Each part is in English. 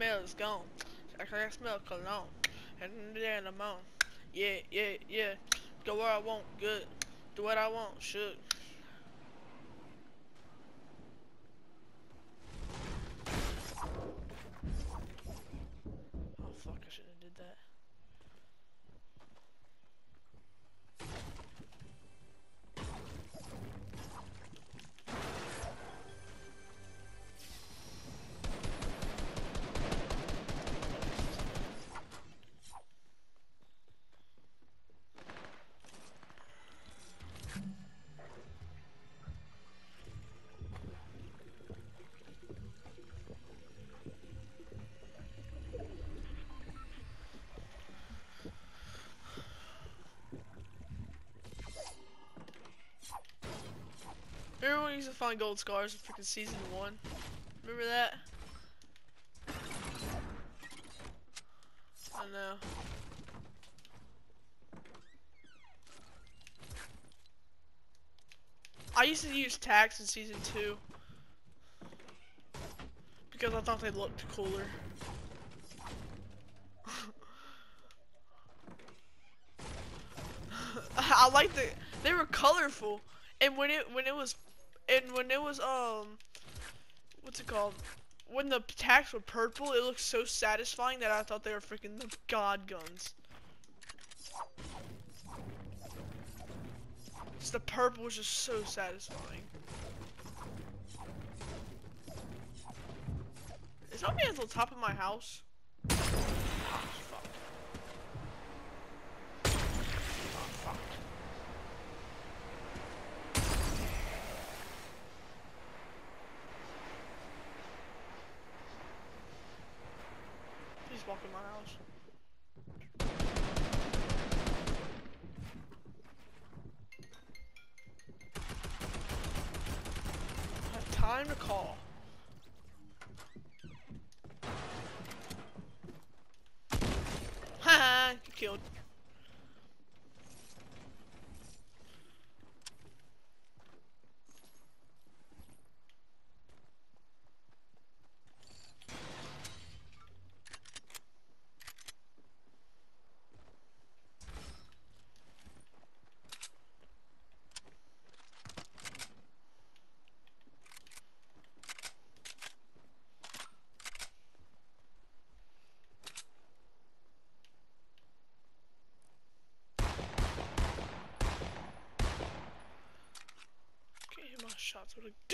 smell is gone. I can't smell cologne. And there in the morning. Yeah, yeah, yeah. Go where I want, good. Do what I want, should. Used to find gold scars in freaking season one? Remember that? I know. I used to use tags in season two because I thought they looked cooler. I like the they were colorful, and when it when it was and when it was um what's it called? When the attacks were purple it looked so satisfying that i thought they were freaking the god guns. Just the purple was just so satisfying. Is man at the top of my house Ah, fuck. Ah, fuck. Please walk in my house. I have time to call. Haha, you killed. Can't hit my shots. What a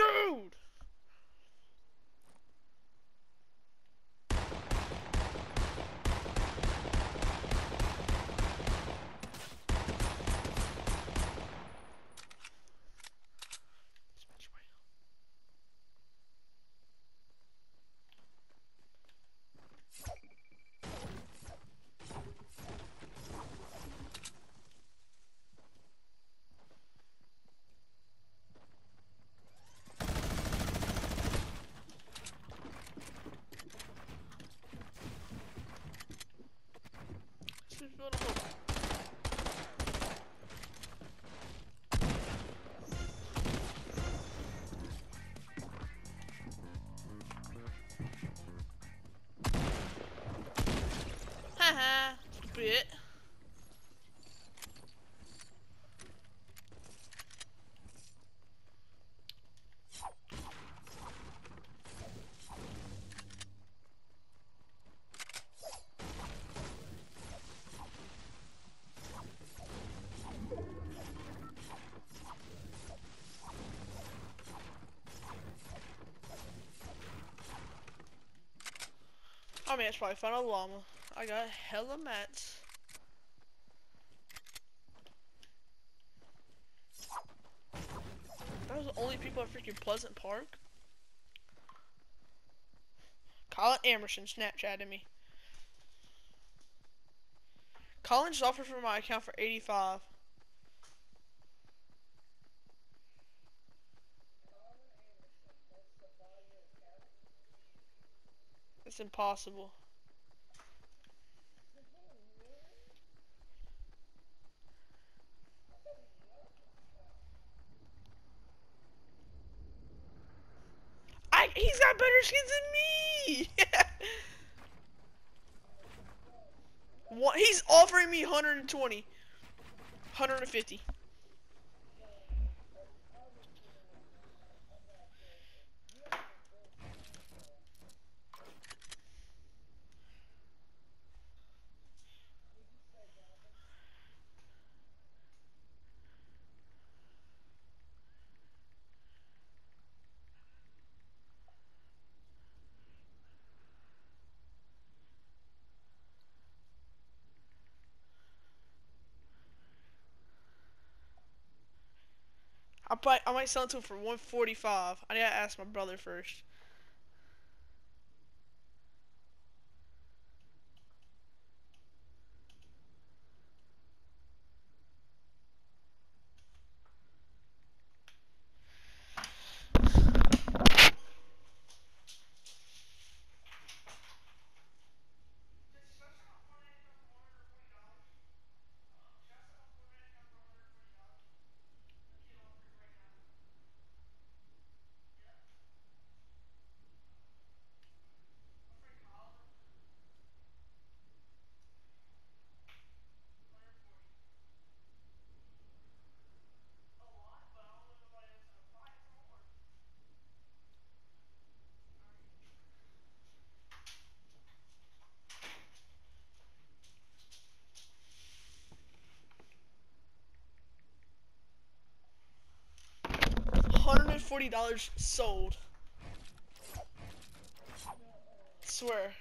I mean, it's probably found a llama. I got hella mats. That was the only people at freaking Pleasant Park. Colin Emerson Snapchatted me. Colin just offered for my account for 85. It's impossible. I, he's got better skins than me! what, he's offering me 120. 150. I might, I might sell it to him for 145. I gotta ask my brother first. $140 sold. Swear.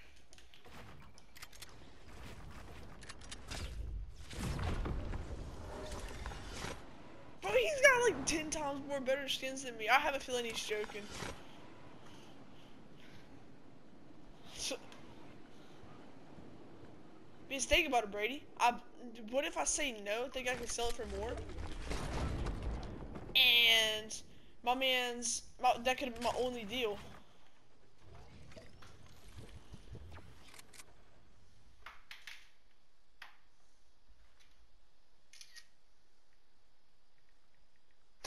Bro, he's got like 10 times more better skins than me. I have a feeling he's joking. So, think about it, Brady. I, what if I say no? Think I can sell it for more? My man's, my, that could been my only deal.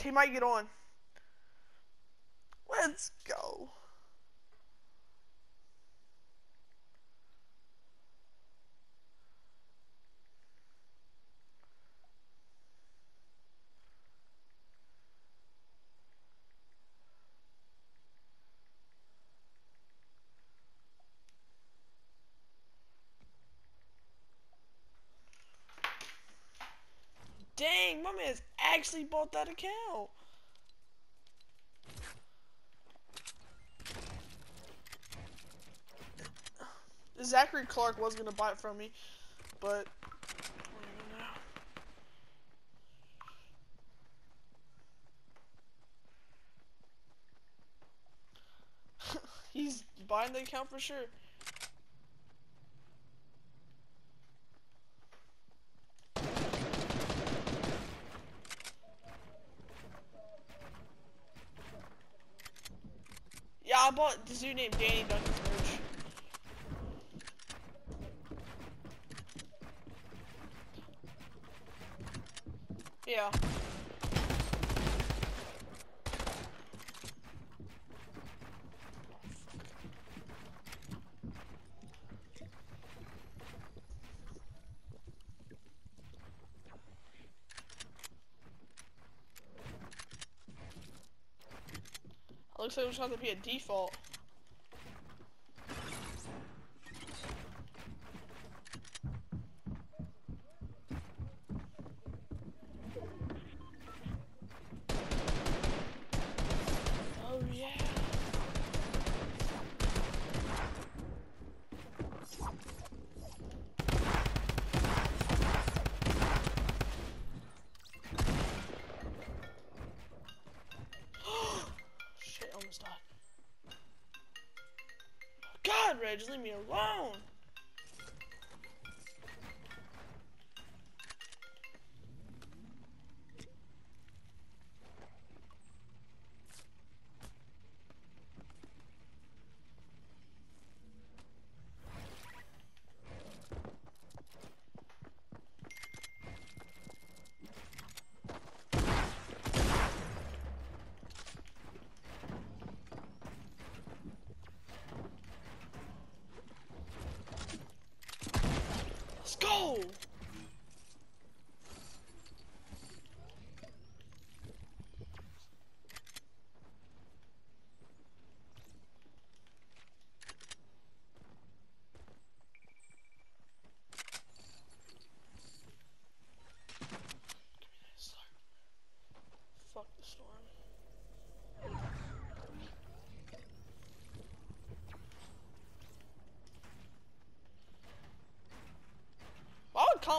He might get on. Let's go. Dang, my man's actually bought that account. Zachary Clark was gonna buy it from me, but He's buying the account for sure. Bought the zoo named Danny Duncan's merch. Yeah. Looks like it's going to be a default. Reg, leave me alone.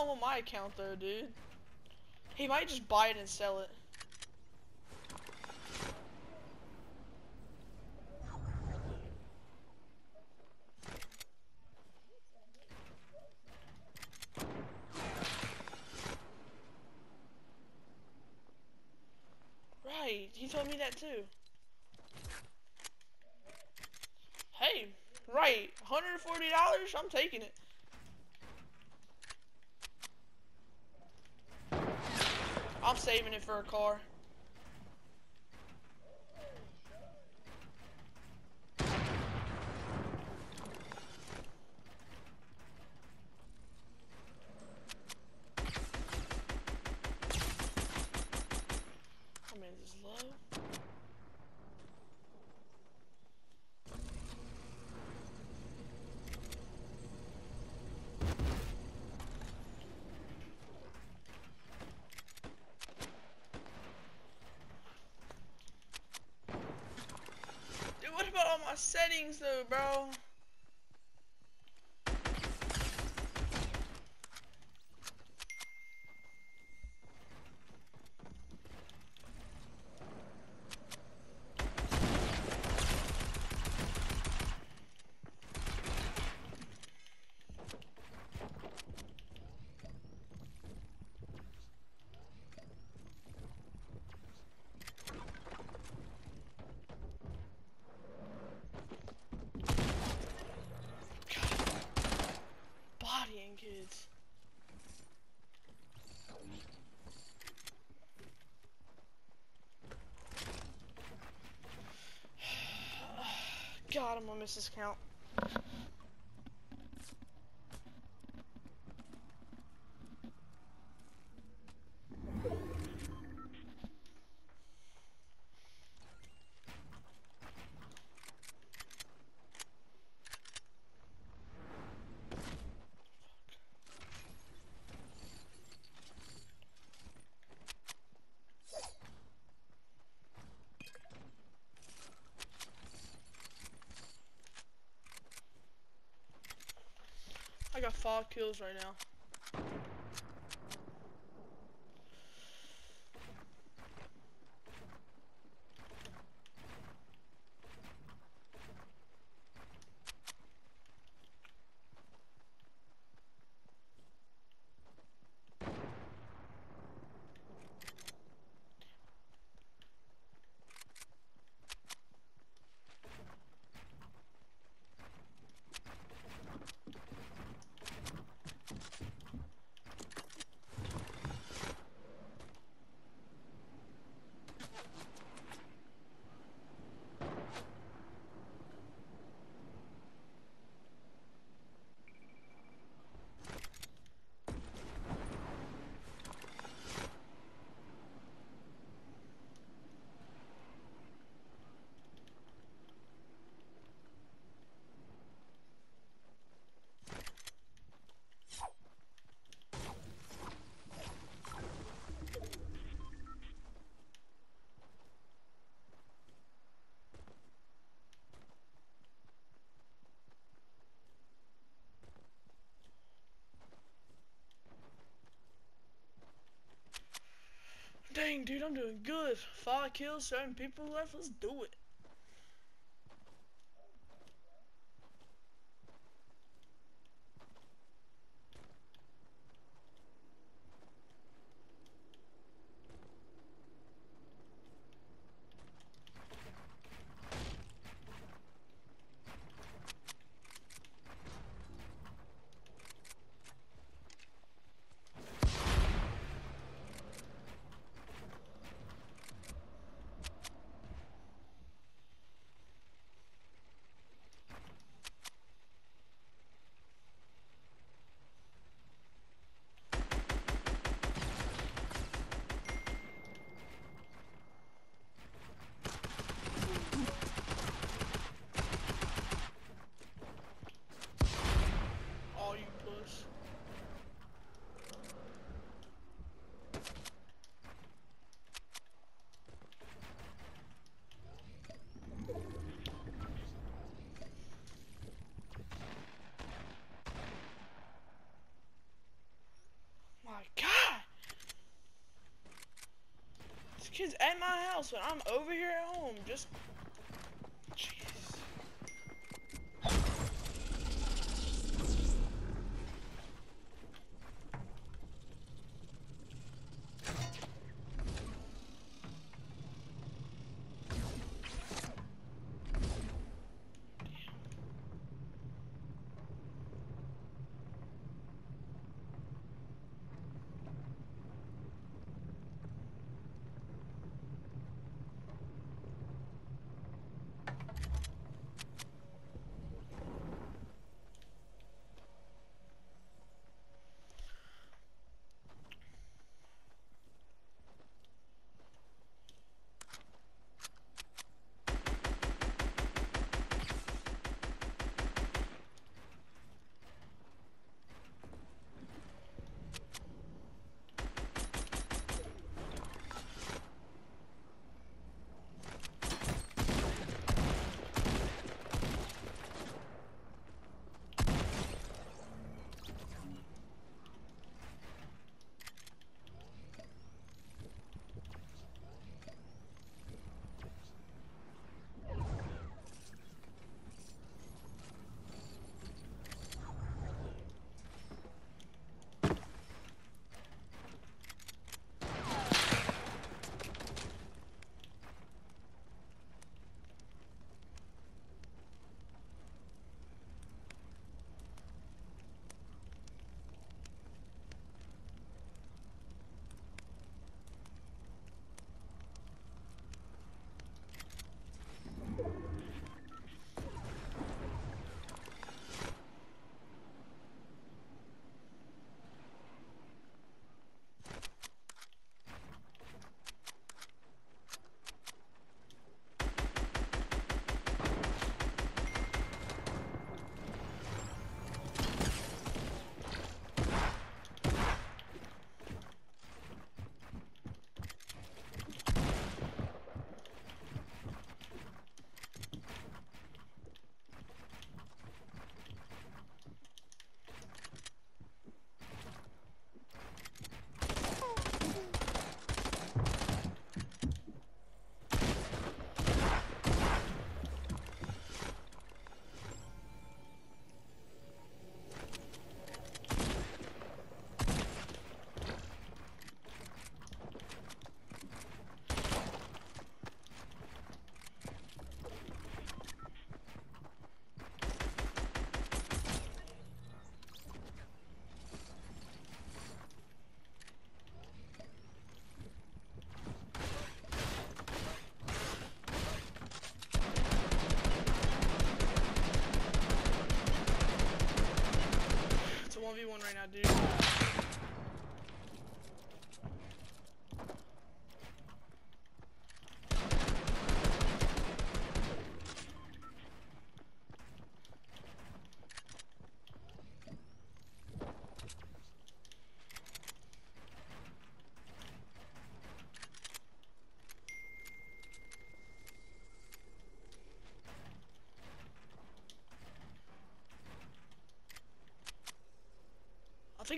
Want my account though, dude. He might just buy it and sell it. Right, he told me that too. Hey, right, $140, I'm taking it. I'm saving it for a car. Oh man, this is low. Dude, what about all my settings though, bro? Gonna miss this count. I got five kills right now. Dang, dude, I'm doing good. Five kills, seven people left. Let's do it. At my house when I'm over here at home. Just.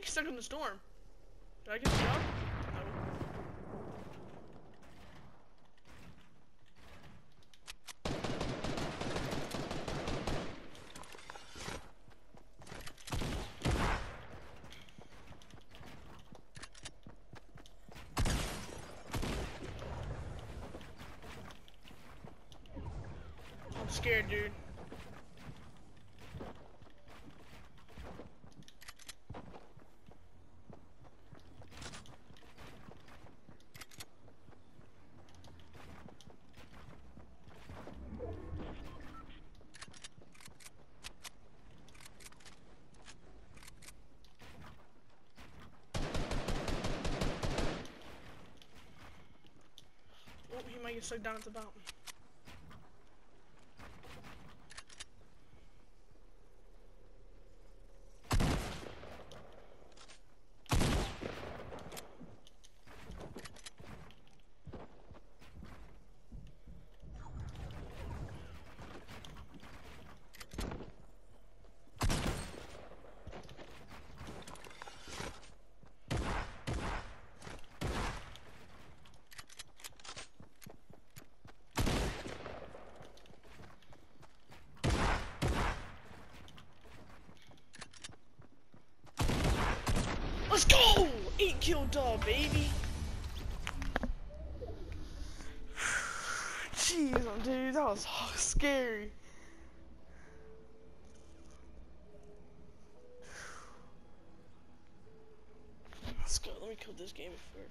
He's stuck in the storm. Did I get the job? No. I'm scared, dude. He might down at the bottom. Kill dog, baby. Jeez, dude, that was scary. Let's go. Let me kill this game before.